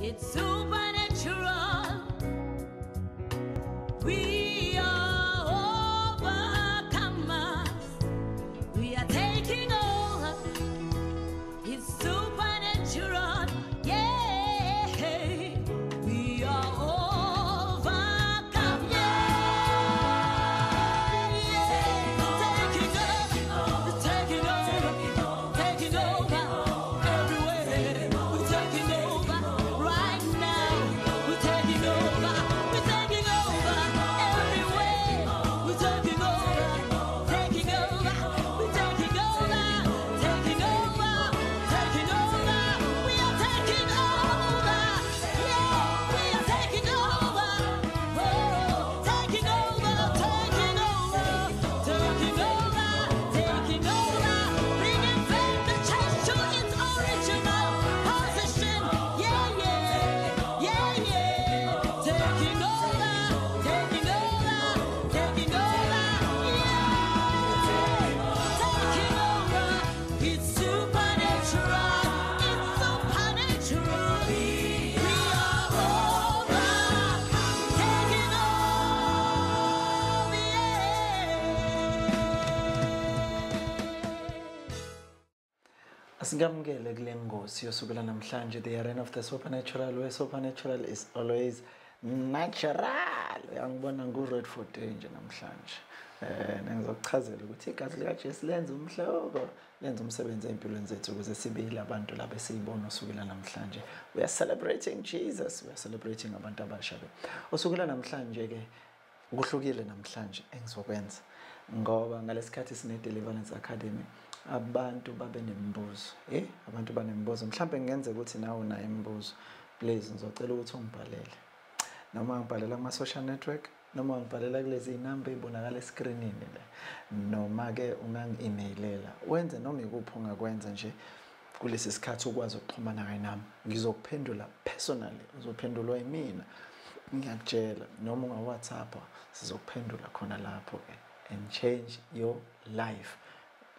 It's over. Asikamukele kule ngosi yosukela namhlanje the arena of the supernatural where supernatural is always natural. uyangibona ngu-red for day nje namhlanje um nengizokuchazela ukuthi igazi likajesu lenza umhloko lenza umsebenzi ey'mpilweni zethu ukuze sibile abantu bantu laba esiyibona osukela namhlanje we are celebrating jesus we are celebrating abantu abasha-ke osukela namhlanje-ke kuhlukile namhlanje engizokwenza ngoba ngalesikhathi sine-deliverance academy abantu babe nemibuzo eh? Abantu banemibuzo mhlawumbe kungenzeka ukuthi nawe unayo imibuzo. Please ngizocela ukuthi ungibhalele. Noma ngibhalela kuma-social network noma ngibhalela kulezi iy'namba ey'bonakala esikrinini le. Noma-ke ungangi-emayilela wenze noma ikuphi ongakwenza nje kulesi sikhathi ukwazi ukuxhumana kanye nami. Ngizokuphendula personally. Uzophendulwa yimina. Ngiyakutshela. Noma unga-whatsapp sizokuphendula khona lapho-ke and change your life.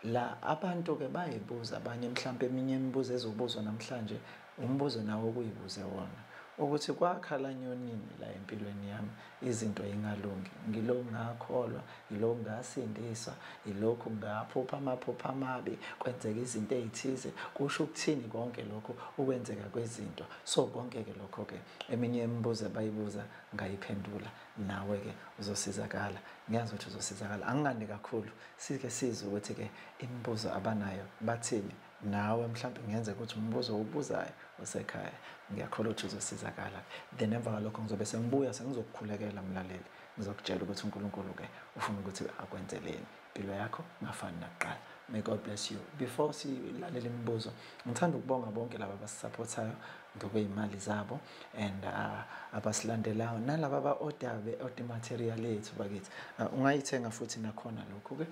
La abantu-ke bayibuza abanye mhlawumpe eminye imibuzo ezobuzwa namhlanje umbuzo nawo okuyibuze wona. Ukuthi kwakhala nyonini la empilweni yami izinto yingalungi ngilokhu ngakholwa yilokhu ngasindiswa yilokhu ngaphupha amaphupha amabi kwenzeka izinto ey'thize. Kusho ukuthini konke lokho ukwenzeka kwezinto. So konke-ke lokho-ke eminye imibuzo abayibuza ngayiphendula. Nawe-ke uzosizakala. Ngiyazi ukuthi uzosizakala. Angingani kakhulu. Sike sizwe ukuthi-ke imibuzo abanayo bathini? Nawe mhlawumbe ngenzeka ukuthi umbuzo owubuzayo usekhaya ngiyakholwa ukuthi uzosizakala. Then emva kwalokho ngizobe sengibuya sengizokukhulekela mlaleli ngizokutshela ukuthi unkulunkulu-ke ufuna ukuthi akwenzeleni. Impilo yakho ngafani nakuqala. May god bless you. Before silalela imibuzo ngithanda ukubonga bonke laba abasisaphothayo ngokwey'mali zabo and uh, abasilandelayo nalaba aba-oda be-oda imaterial yethu bakithi. Uh, ungayithenga futhi nakhona lokhu-ke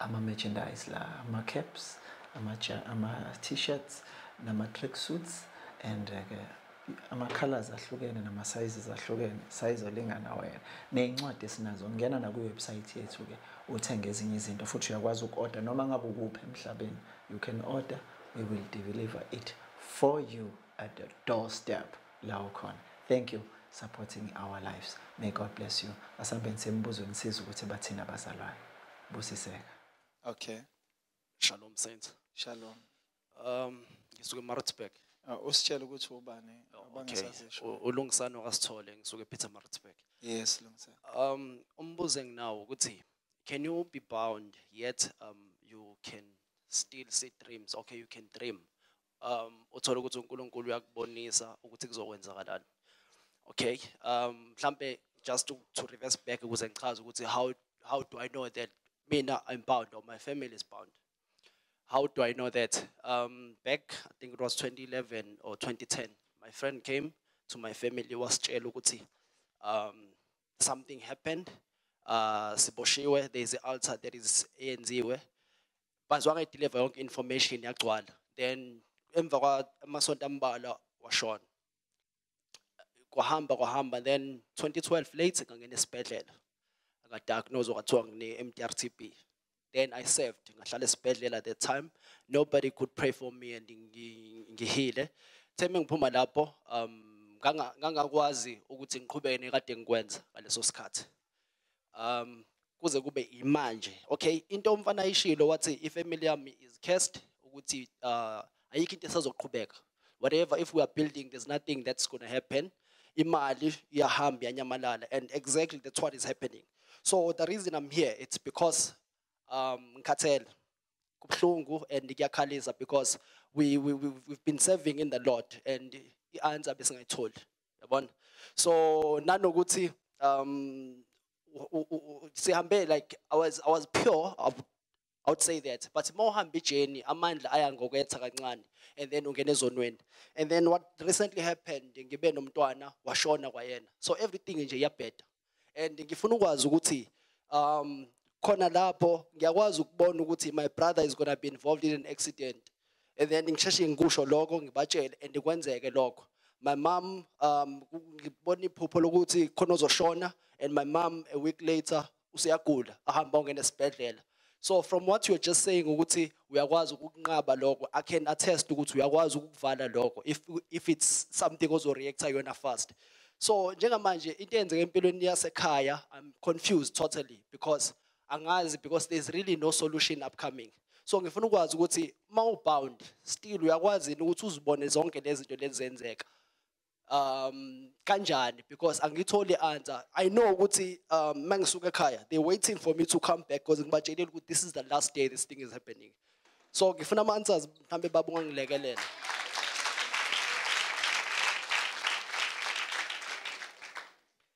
ama-merchandise la ama-caps amaja- ama-t-shirts nama-track suits and uh, ke ama-colors ahlukene nama-sizes ahlukene size olingana wena. Ney'ncwadi esinazo ngena nakwiwebhusayithi yethu-ke uthenge ezinye izinto futhi uyakwazi uku-order. Noma ngabe ukuphi emhlabeni you can order. We will deliver it for you at the doorstep. La ukhona. Thank you supporting our lives. May god bless you. Asambeni sembuzweni siza ukuthi bathina abazalwane. Busiseka. Okay. Shalom Saints. Shalom. Um ngisuke eMaritzburg. Uh, usitshela ukuthi ubani Okay. abangasazisho. U- Ulungisano kaSithole ngisuke ePeter Maritzburg. Yes, Lungisa. Um umbuzo enginawo ukuthi can you be bound yet um you can still see dreams okay you can dream um uthola ukuthi uNkulunkulu uyakubonisa ukuthi kuzokwenzakalani okay um mhlambe just to, to reverse back ukuze ngichaze ukuthi how how do i know that mina i'm bound or my family is bound how do i know that? Um back i think it was 2011 or 2010 my friend came to my family wasitshela ukuthi um something happened. Uh siboshiwe there is an altar that is eyenziwe. Bazwanga ideliver yonke information yagcwala. Then emva kwamasonto ambalwa washona. Kwahamba kwahamba then 2012 late ngangena esibhedlela. Akadiagnose kwathiwa ngine-mdrtb then i served. Ngahlala esibhedlela at that time. Nobody could pray for me and ngi- ngihile theme ngiphuma lapho um nganga- ngangakwazi ukuthi ngiqhubeke nekade ngikwenza ngaleso sikhathi. Um kuze kube imanje okay into umfana ayishilo wathi ifamily yami is cursed ukuthi uh ayikho into esazoqhubeka. Whatever if we are building there's nothing that's going to happen. Imali iyahamba yanyamalala and exactly that's what is happening. So the reason i'm here it's because um ngikhathele kubuhlungu and kuyakhalisa because we, we, we, we've been serving in the lord and i-answer besingayitholi yabona? So nanokuthi um sihambe like I was, I was pure I would, I would say that. But uma uhamba ijeni amandla aya ngokwetha kancane and then ungena ezonweni. And then what recently happened ngibe nomntwana washona kwayena. So everything nje iyabheda. And ngifuna ukwazi ukuthi um khona lapho ngiyakwazi ukubona ukuthi my brother is gonna be involved in an accident. And then ngisheshe ngikusho lokho ngibatshele and kwenzeke lokho. My mom um ngibona iphupho lokuthi khona ozoshona and my mom a week later useyagula ahamba ungena esibhedlela. So from what you're just saying ukuthi uyakwazi ukukunqaba lokho i can attest ukuthi uyakwazi ukukuvala lokho if if it's something ozoreacta yona fast. So njengamanje into eyenzeka empilweni yasekhaya i'm confused totally because angazi because there's really no solution upcoming. So ngifuna ukwazi ukuthi uma ubound still uyakwazi ukuthi uzibone zonke lezi zinto lezi zenzeka? Um kanjani? Because angitholi answer. I know ukuthi um mangisuka ekhaya they waiting for me to come back because ngibatshelile ukuthi this is the last day this thing is happening. So ngifuna ama answers mhlambe baba ungangilekelela.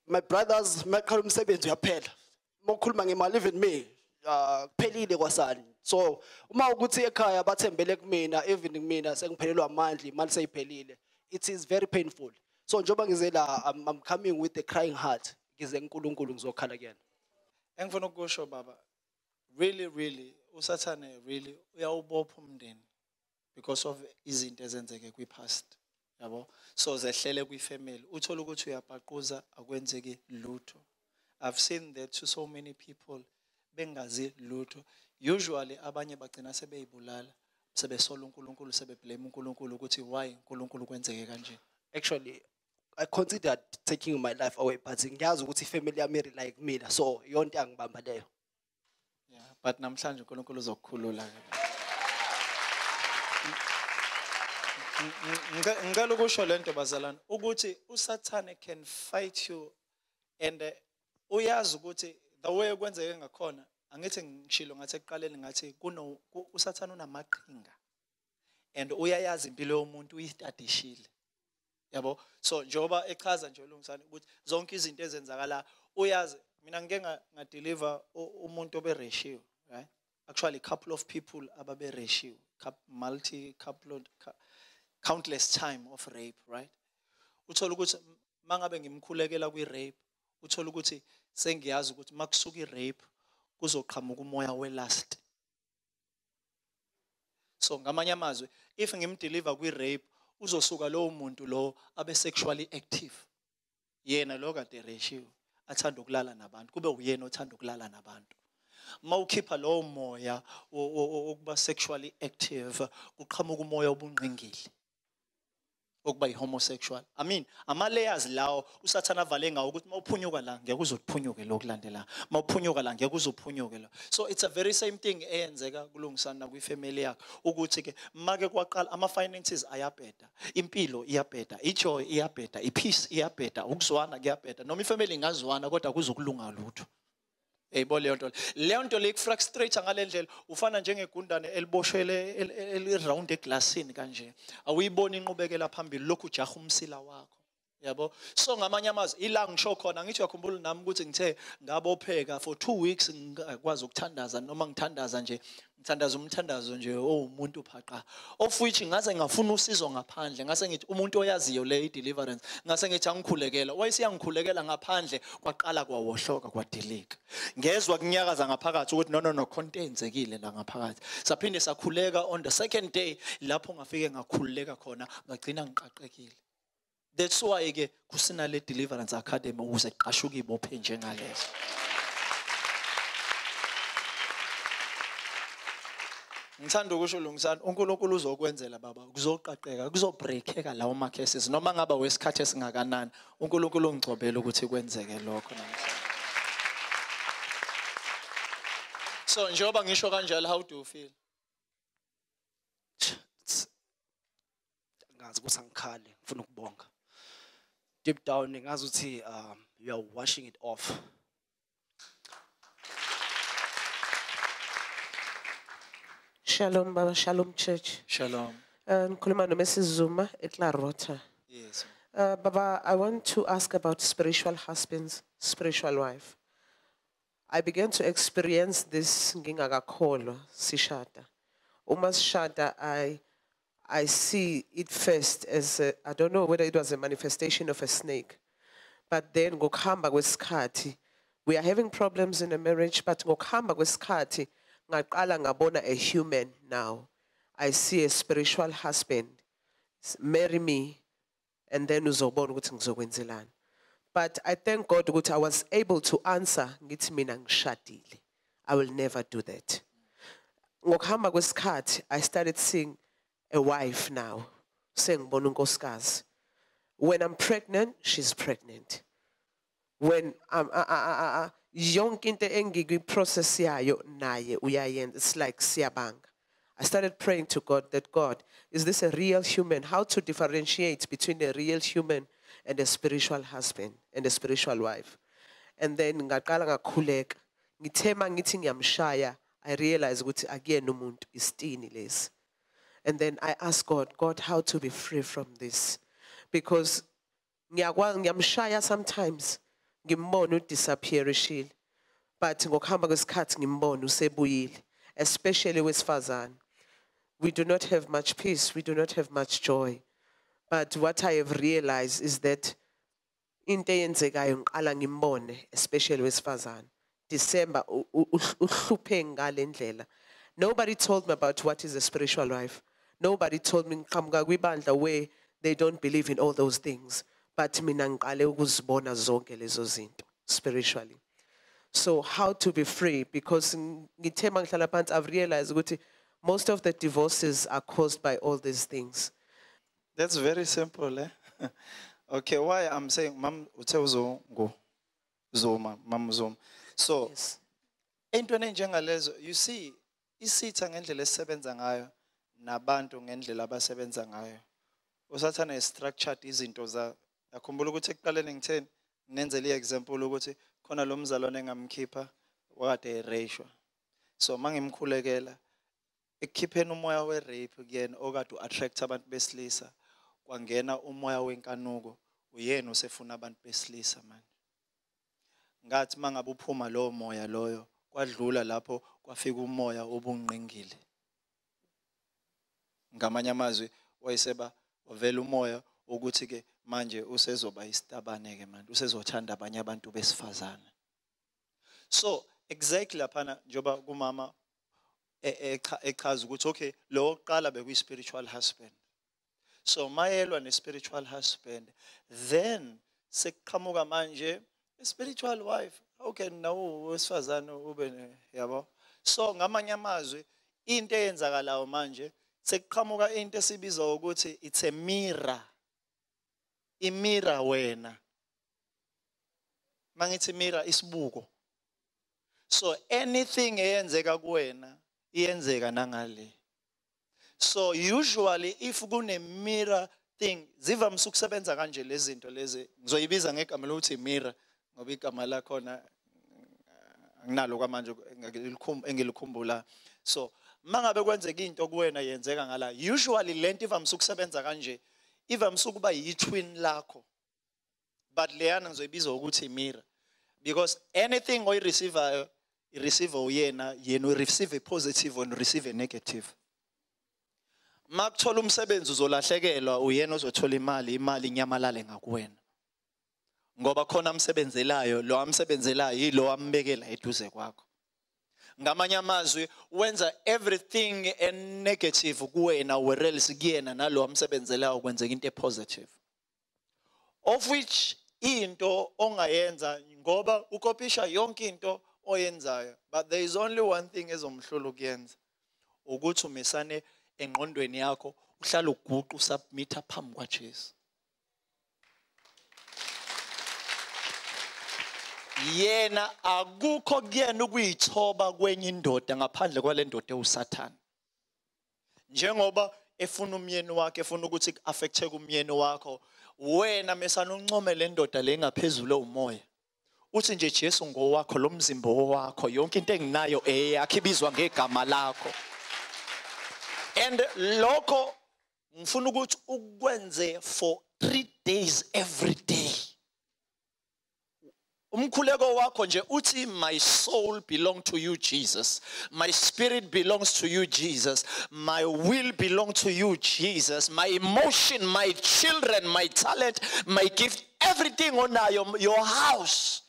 My brothers makhala umsebenzi uyaphela uma ukhuluma ngemali even me kuphelile kwasani. So uma ukuthi ekhaya bathembele kumina even kumina sengiphelelwa amandla imali seyiphelile. It is very painful. So njengoba ngize I'm, I'm coming with a crying heart. Ngize kuNkulunkulu ngizokhala kuyena. Engifuna ukusho baba really really usathane really uyawubopha umndeni because of izinto ezenzeke kwi-past yabo? So zehlele kwi-family. Uthola ukuthi uyabhaquza akwenzeki lutho i've seen that to so many people bengazi lutho usually abanye bagcina sebeyibulala sebesola unkulunkulu sebeblame unkulunkulu ukuthi why unkulunkulu kwenzeke kanje actually I considered taking my life away but ngiyazi ukuthi ifamily yami like mina so yonke angibamba leyo yeah but namhlanje unkulunkulu uzokukhulula ngicela ukusho lento bazalwane ukuthi usathane can fight you and eh, uyazi ukuthi the way kwenzeke ngakhona angithi ngishilo ngathi ekuqaleni ngathi kuno ku- usathane unamaqhinga and uyayazi impilo yomuntu uyistadishile yabo? So njengoba echaza nje ulungisana ukuthi zonke izinto ezenzakala uyazi mina ngike nga- ngadeliver u- umuntu obereshiwe right? Actually couple of people ababereshiwe coup- multi couple of- cou- countless time of rape right? Uthola ukuthi mangabe ngimkhulekela kwi-rape uthola ukuthi sengiyazi ukuthi makusuka i-rape kuzoqhamuka umoya we-lust. So ngamanye amazwi if ngimdeliver kwi-rape uzosuka lowo muntu lo abe sexually active. Yena lo kade reshiwe athanda ukulala nabantu kube uyena othanda ukulala nabantu. Mawukhipha lowo moya wo- wo- wo- wokuba sexually active kuqhamuka umoya obungqingili. Okuba yi-homosexual. I mean ama-layers lawo usathana avale ngawo ukuthi mawuphunyuka la ngeke uzophunyuke lo kulandela mawuphunyuka la ngeke uzophunyuke lo so it's a very same thing eyenzeka kulungisana kwifamily yakho ukuthi-ke make kwaqala ama-finances ayabheda impilo iyabheda ijoy iyabheda i-peace iyabheda ukuzwana kuyabheda noma ifamily ingazwana kodwa kuzokulunga lutho Eyibo leyo nto. Leyo nto le ikufrustrate ngale ndlela ufana njengegundane eliboshwele elirawundi eglasini kanje. Awuyiboni inqubekela phambili lokhu ujaha umsila wakho. Yabo. So ngamanye amazwi ila ngisho khona ngithi uyakhumbula nami ukuthi ngithe ngabopheka for 2 weeks ngikwazi ukuthandaza noma ngithandaza nje ngithandaza umthandazo nje oh, owumuntu phaqa. Of which ngaze ngafuna usizo ngaphandle ngase ngithi umuntu oyaziyo le i-deliverance ngase ngithi angikhulekela wayeseyangikhulekela ngaphandle kwaqala kwawohloka kwadilika ngezwa kunyakaza ngaphakathi ukuthi no no no khonto eyenzekile la ngaphakathi saphinde sakhuleka on the second day lapho ngafike ngakhululeka khona ngagcina ngiqaqekile that's why ke kusinale deliverance academy ukuze kuqashuke ibophe njengalezo ngithanda ukusho lungisana uNkulunkulu uzokwenzela baba kuzoqaqeka kuzobreakeka lawo ma-cases noma ngaba wesikhathi esingakanani. uNkulunkulu ungicobela ukuthi kwenzeke lokho namhlanje. So njengoba ngisho kanjalo how do you feel? Ngazi ukuthi angikhali ngifuna ukubonga. Deep down ngazi ukuthi um you are washing it off Shalom Baba, Shalom Church. shalom Uh, Nkhuluma no Mrs. Zuma eKlarota. yes Uh, Baba, I want to ask about spiritual husbands, spiritual wife. I began to experience this ngingakakholwa sishada. Uma sishada, I I see it first as I don't know whether it was a manifestation of a snake. But then ngokuhamba kwesikhathi we are having problems in a marriage but ngokuhamba kwesikhathi ngaqala ngabona a human now. I see a spiritual husband. Marry me and then uzobona ukuthi ngizokwenzelani. But I thank God ukuthi I was able to answer ngithi mina ngishadile. I will never do that. Ngokuhamba kwesikhathi I started seeing a wife now. Sengibona unkosikazi. When I'm pregnant, she's pregnant. When I'm a- a- a- yonke. It's like siyabanga. I started praying to God that God, is this a real human? How to differentiate between a real human and a spiritual husband and a spiritual wife. And then ngaqala ngakhuleka. Ngithe mangithi ngiyamshaya, I realized ukuthi akuyena umuntu isitini. And then I asked God, God, how to be free from this? Because ngiyamshaya sometimes, ngimbone udisappear ishile. But ngokuhamba kwesikhathi ngimbone especially wesifazane. We do not have much peace, we do not have much joy. But what I have realized is that into eyenzekayo ngiqala ngimbone especially wesifazane December uhluphe ngale ndlela nobody told me about what is a spiritual wife nobody told me kwibandla where they don't believe in all those things. But mina ngiqale ukuzibona zonke lezo zinto spiritually. So how to be free? Because ng- ngithe mangihlala phansi i've realized ukuthi most of the divorces are caused by all these things. That's very simple, eh? okay, why I'm saying, Mam, go Zoma, Mam Zoma. So, yes. entweni enjengalezo, you see, isitha ngendlela esisebenza ngayo nabantu ngendlela abasebenza ngayo. Usathana is structured izinto za yakhumbula ukuthi ekuqaleni ngitheni nenzele i-example ukuthi khona lo mzalwane engamkhipha wakade erashwa. So mangimkhulekela ekukhipheni umoya we-rape kuyena okade u-attract abantu besilisa kwangena umoya wenkanuko uyena usefuna abantu besilisa manje ngathi mangabe uphuma lowo moya loyo kwadlula lapho kwafika umoya obungqingile ngamanye amazwi wayeseba wavela umoya ukuthi ke manje usezoba isitabane ke manje usezothanda abanye abantu besifazane. So exactly laphana njoba kumama e- echa- echaza ukuthi okay lo wokuqala bekuyi-spiritual husband. So mayelwa ne-spiritual husband then sekuqhamuka manje i-spiritual wife can nawo wesifazane ube yabo. So ngamanye amazwi into eyenzakalayo manje sekuqhamuka into esibiza ukuthi it's a mirror. Imira wena. Mangithi mirror isibuko. So anything eyenzeka kuwena iyenzeka nangale. So usually if kune mirror thing zivamise ukusebenza kanje lezi zinto lezi. Ngizoyibiza ngegama lokuthi mirror ngoba igama lakhona anginalo kwamanje engilikhum- engilikhumbula. So mangabe kwenzeka into kuwena yenzeka ngala usually lento ivamise ukusebenza kanje ivamise ukuba yi-twin lakho. But leyana ngizoyibiza ukuthi imira because anything oyireceivayo ireceive uyena yena ureceive a positive and receive a negative makuthola umsebenzi uzolahlekelwa uyena ozothola imali imali inyamalale ngakuwena. Ngoba khona amsebenzelayo lo amsebenzelayo yilo ambekela eduze kwakho. Ngamanye amazwi wenza everything enegative kuwena whereas kuyena nalo amsebenzelayo kwenzeka into epositive. Of which into ongayenza ngoba ukopisha yonke into oyenzayo but there is only one thing ezomhlula ukuyenza ukuthi umesane engqondweni yakho uhlala uguqa usubmitha phambi kwaJesu. Yena akukho kuyena ukuyithoba kwenye indoda ngaphandle kwale ndoda ewusathane njengoba efuna umyeni wakhe efuna ukuthi ku-affecthe kumyeni wakho wena mesana uncome le ndoda le ngaphezulu umoya. Uthi nje Jesu ngowakho lo mzimba owakho yonke into enginayo eyakho ibizwa ngegama lakho. And lokho ngifuna ukuthi ukwenze for 3 days every day. Umkhuleko wakho nje uthi my soul belong to you Jesus. My spirit belongs to you Jesus. My will belong to you Jesus. My emotion my children my talent my gift everything onayo your house.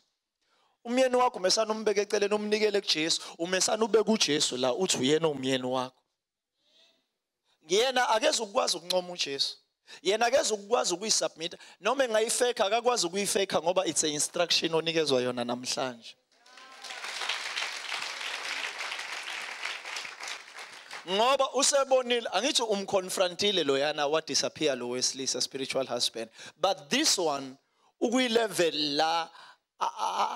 Umyeni wakho umesana umbeke eceleni umnikele kuJesu. Umesana ubeke uJesu la uthi uyena umyeni wakho. Ngiyena akeze ukuncoma uJesu yena akeze ukwazi ukuyisubmit noma engayifake akakwazi ukuyifake ngoba it's a instruction onikezwa yona namhlanje. Ngoba usebonile angithi umconfrontile loyana wa disappear lo wesilisa spiritual husband. But this one ukuyilevel la a- a-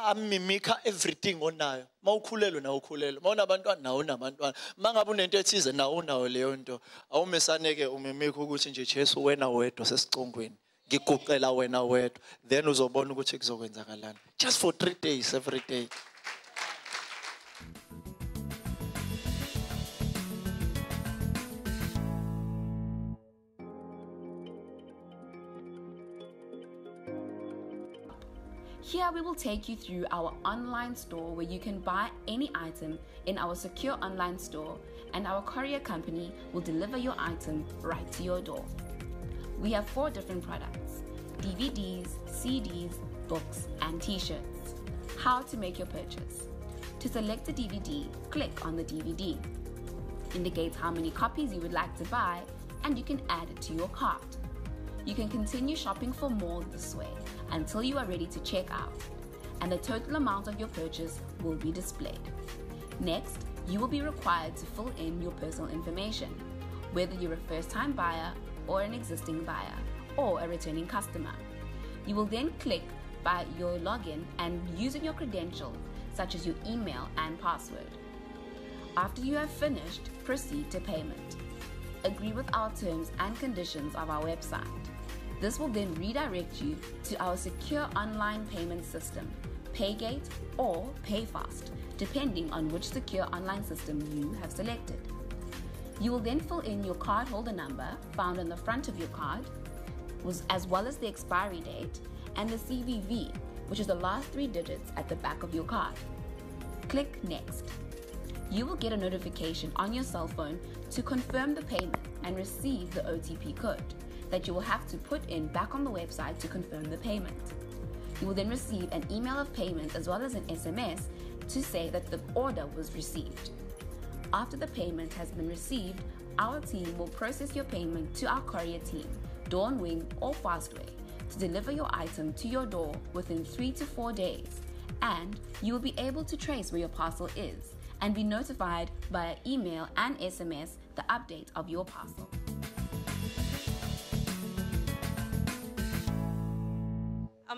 amimika everything onayo. Mawukhulelwe nawe ukhulelwe. Mawunabantwana nawe unabantwana. Mangabe unento ethize nawe unawo leyo nto. Awumesaneke umimika ukuthi nje Jesu wena wedwa sesicongweni ngiguqela wena wedwa. Then uzobona ukuthi kuzokwenzakalani just for 3 days every day will take you through our online store where you can buy any item in our secure online store and our courier company will deliver your item right to your door. We have four different products DVDs, CDs, books, and t shirts. How to make your purchase. To select a DVD, click on the DVD. Indicate how many copies you would like to buy, and you can add it to your cart. You can continue shopping for more this way until you are ready to check out, and the total amount of your purchase will be displayed. Next, you will be required to fill in your personal information, whether you're a first time buyer or an existing buyer or a returning customer. You will then click by your login and using your credentials, such as your email and password. After you have finished, proceed to payment. Agree with our terms and conditions of our website. This will then redirect you to our secure online payment system, Paygate or PayFast, depending on which secure online system you have selected. You will then fill in your cardholder number found on the front of your card, as well as the expiry date and the CVV, which is the last three digits at the back of your card. Click Next. You will get a notification on your cell phone to confirm the payment and receive the OTP code that you will have to put in back on the website to confirm the payment. You will then receive an email of payment as well as an SMS to say that the order was received. After the payment has been received, our team will process your payment to our courier team, Dawn Wing or Fastway, to deliver your item to your door within three to four days. And you will be able to trace where your parcel is and be notified via email and SMS the update of your parcel.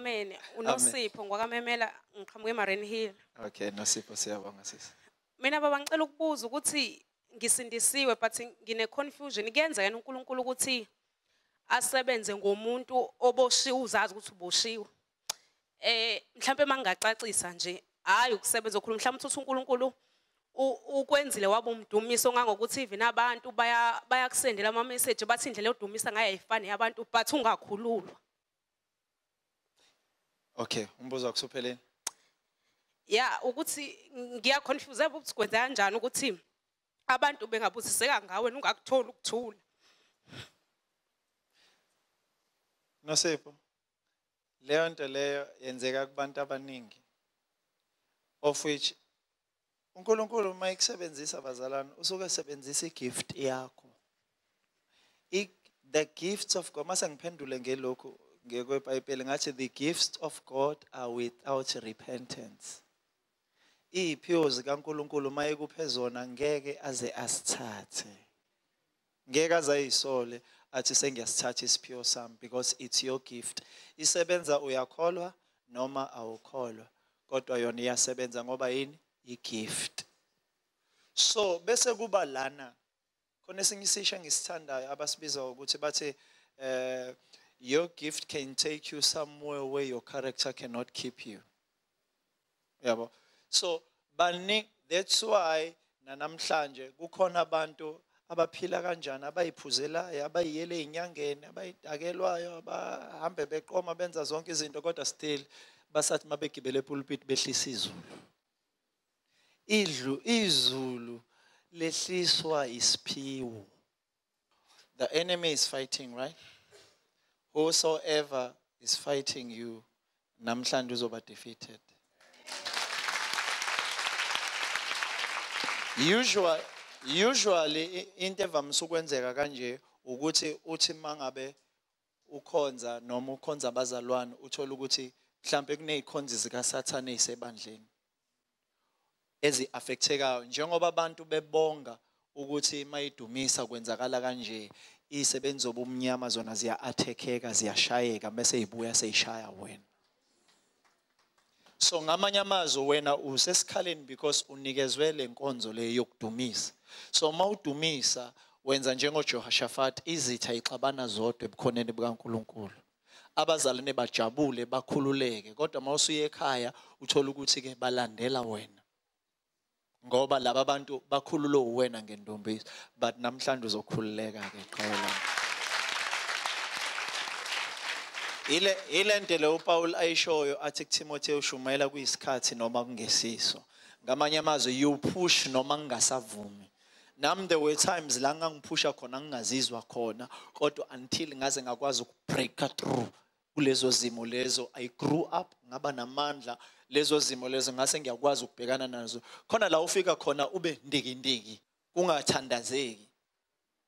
Amen. Unosipho ngwakamemela ngiqhamuke eMarine Hill. okay nosipho siyabonga sisi Mina baba ngicela ukubuza ukuthi ngisindisiwe but ngine confusion kuyenza yena uNkulunkulu ukuthi asebenze ngomuntu oboshiwe uzazi ukuthi uboshiwe. Eh mhlambe mangacacisa nje hayi ukusebenza okhuluma mhlawumbe uthi uNkulunkulu ukwenzile waba umdumiso ngangokuthi even abantu baya bayakusendela ama message bathi indlela yodumisa ngayo ayifani yabantu but ungakhululwa. Okay umbuzo wakho usuphelele ya ukuthi ngiya confuse ukuthi kwenza kanjani ukuthi abantu bengabuziseka ngawe ungakutholi ukuthula? Nosipho leyo nto leyo yenzeka kubantu abaningi of which uNkulunkulu uma ekusebenzisa bazalwane usuke esebenzisa igift yakho. I- the gifts of God mase ngiphendule ngelokhu ngekweBhayibheli ngathi the gifts of God are without repentance. Iy'phiwo zikankulunkulu uma ekuphe zona ngeke aze asithathe? Ngeke aze ayisole athi sengiyasithatha isiphiwo sami because it's your gift. Isebenza uyakholwa noma awukholwa kodwa yona iyasebenza ngoba yini? I-gift. So bese kuba lana khona esinye isisho engisithandayo abasibiza ukuthi bathi eh your gift can take you somewhere where your character cannot keep you. Yabo? So baningi that's why nanamhlanje kukhona abantu abaphila kanjani abayiphuzelayo abayiyele ey'nyangeni abayidakelwayo abahambe beqoma benza zonke izinto kodwa still basathi uma begibele epulpit behlisa izulu. Idlu izulu lehliswa isiphiwo. The enemy is fighting right whosoever is fighting you namhlanje uzoba defeated. Usually usually i- into evamise ukwenzeka kanje ukuthi uthi mangabe ukhonza noma ukhonza abazalwane uthola ukuthi mhlambe kunezikhonzi zikaSathane ezisebandleni ezi-affectekayo. Njengoba abantu bebonga ukuthi mayidumisa kwenzakala kanje izisebenzi zobumnyama zona ziya-athekheka ziyashayeka bese yibuya seyishaya wena. So ngamanye amazwi wena usesikhaleni because unikezwe le nkonzo le yokudumisa. So uma udumisa wenza njengoJehoshaphat izitha ixabana zodwa ebukhoneni bukaNkulunkulu. Abazalwane bajabule bakhululeke kodwa uma usuye ekhaya uthola ukuthi ke balandela wena ngoba laba bantu bakhululwe uwena ngentombiso but namhlanje uzokhululeka ke qala ile ile nto le uPaul ayishoyo athi kuTimotheo shumela kuyisikhathi noma kungesiso. Ngamanye amazwi you push noma kungasavumi. Nami there were times la ngangiphusha khona ngingazizwa khona kodwa until ngaze ngakwazi ukubreaka through kulezo zimo lezo i grew up ngaba namandla lezo zimo lezo ngase ngiyakwazi ukubhekana nazo. Khona la ufika khona ube ndikindiki kungathandazeki.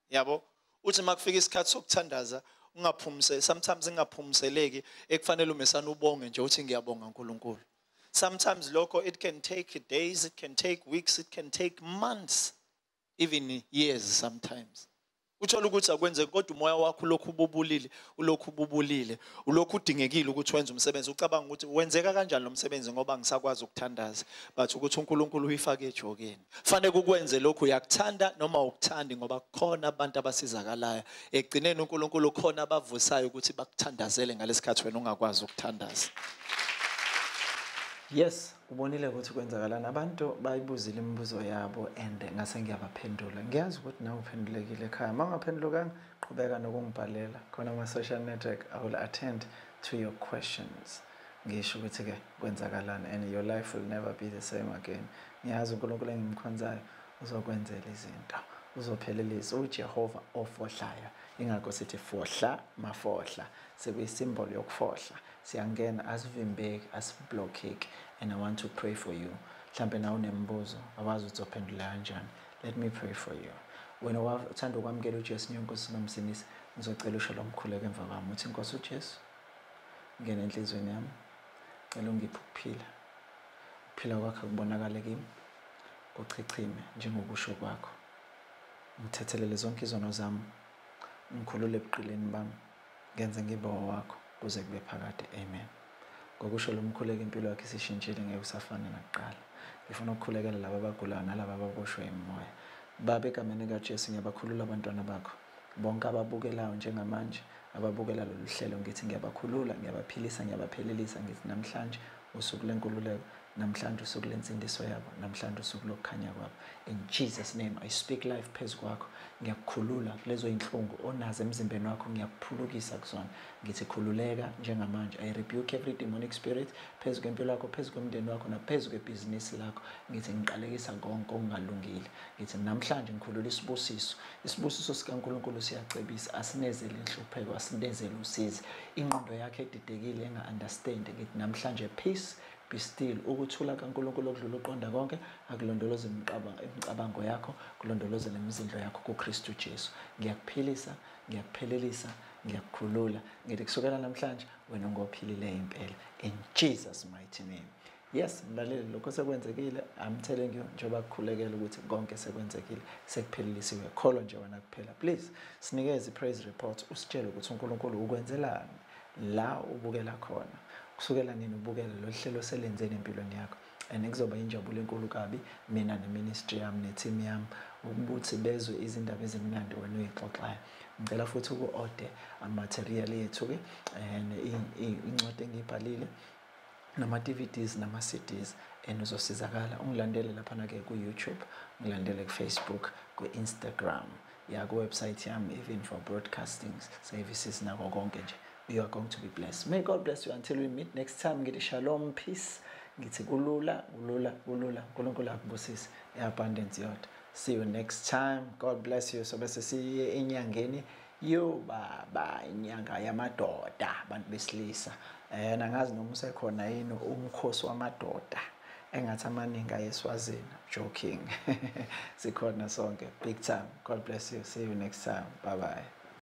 Yabo? Uthi makufika isikhathi sokuthandaza ungaphumise sometimes ingaphumiseleki ekufanele umesana ubonge nje uthi ngiyabonga uNkulunkulu. Sometimes lokho it can take days it can take weeks it can take months even years sometimes uthola ukuthi akwenzeki kodwa umoya wakho ulokhu ububulile ulokhu ububulile ulokhu udingekile ukuthi wenze umsebenzi. Ucabanga ukuthi wenzeka kanjani lo msebenzi ngoba ngisakwazi ukuthandaza but ukuthi uNkulunkulu uyifake ejokeni. Fanele ukwenze lokhu uyakuthanda noma ukuthandi ngoba khona abantu abasizakalayo. Ekugcineni uNkulunkulu khona abavusayo ukuthi bakuthandazele ngalesikhathi wena ungakwazi ukuthandaza. Yes ubonile ukuthi kwenzakalani. Abantu bayibuzile imibuzo yabo and ngase ngiyabaphendula. Ngiyazi ukuthi nawe uphendulekile ekhaya. Uma ungaphendulukanga qhubeka nokungibhalela khona ama-social network. I will attend to your questions. Ngisho ukuthi-ke kwenzakalani and your life will never be the same again. Ngiyazi unkulunkulu engimkhonzayo uzokwenzela izinto. Uzophelelisa ujehova ofohlayo. Ingakho sithi fohla mafohla sekuyisimbolo yokufohla siyangena asivimbeki asiblockeki and i want to pray for you. Mhlampe nawe unembuzo awazi ukuthi ophendula kanjani. Let me pray for you. Wena wathanda ukwamukela ujesu njengosi nomsinisi ngizocela usho lomkhuleko emva kwami. Uthi nkosi ujesu ngena enhliziyweni yami. Cela ungiphe ukuphila. Ukuphila kwakho kubonakale kimi. Kuchichime njengokusho kwakho. Ngithethelele zonke izono zami. Ngikhulule ebuqileni bami. Ngenze ngibe wakho kuze kube phakade amen. Ngokusho lo mkhuleko impilo yakhe isishintshile ngeke usafana nakuqala. Ngifuna ukukhulekela laba abagulayo nalaba ababoshwe imimoya baba egameni likajesu ngiyabakhulula abantwana bakho. Bonke ababukelayo njengamanje ababukela lolu hlelo ngithi ngiyabakhulula ngiyabaphilisa ngiyabaphelelisa ngithi namhlanje usuku lenkululeko namhlanje usuku lensindiso yabo namhlanje usuku lokukhanya kwabo. In jesus name i speak life phezu kwakho. Ngiyakukhulula kulezo inhlungu onazo emzimbeni wakho. Ngiyakuphulukisa kuzona. Ngithi khululeka njengamanje. I rebuke every demonic spirit phezu kwempilo yakho phezu kwemndeni wakho naphezu kwebhizinisi lakho. Ngithi ngiqalekisa konke okungalungile. Ngithi namhlanje ngikhulula isibusiso. Isibusiso sikankulunkulu siyacebisa. Asinezele inhlupheko asinezele usizi. Ingqondo yakho edidekile enga-understand ngithi namhlanje peace be still. Ukuthula kankulunkulu okudlula uqonda konke akulondoloze imiqaba- imicabango yakho kulondoloze nemizindlo yakho kukristu jesu. Ngiyakuphilisa ngiyakuphelelisa ngiyakukhulula. Ngithi kusukela namhlanje wena ngophilileyo impela. In jesus mighty name. Yes mlaleli lokho sekwenzekile. I'm telling you njengoba kukhulekela ukuthi konke sekwenzekile. Sekuphelelisiwe. Kholwa nje wena kuphela. Please sinikeze i-praise report usitshele ukuthi unkulunkulu ukwenzelani la ubukela khona. Kusukela nini ubukela lo hlelo selenzeni empilweni yakho? And kuzoba injabulo enkulu kabi mina neministry yami neteam yami ukuthi bezwe izindaba ezimnandi wena uyixoxayo ngicela futhi uku-ode amatherial ethu-ke and i- i- incwadi engiyibhalile nama-DVDs nama-CDs and uzosizakala. Ungilandele laphana-ke ku-YouTube ungilandele ku-Facebook ku-Instagram. Ya ku-website yami even for broadcasting services nako konke nje. You are going to be blessed. May god bless you until we meet next time. Ngithi shalom peace. Ngithi kulula kulula kulula. Unkulunkulu akubusise. I-abundance yodwa see you next time. God bless you. So bese siye enyangeni yobaba inyanga yamadoda abantu besilisa. Um angazi noma usekhona yini umkhosi wamadoda engathi amaningi ayeswazini. Joking. Sikhona sonke. Big time. God bless you. See you next time. Bye bye